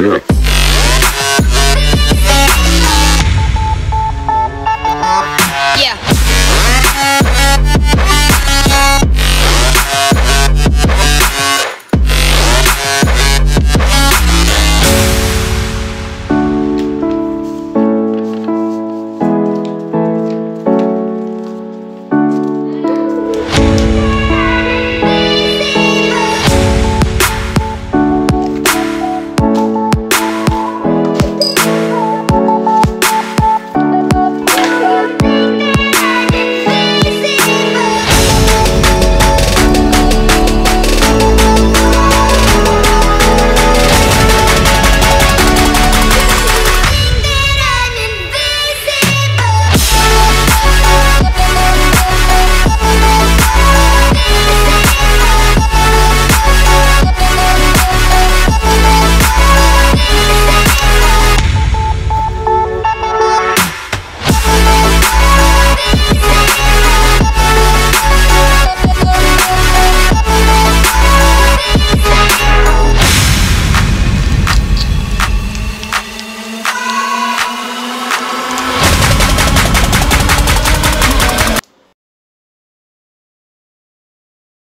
Yeah.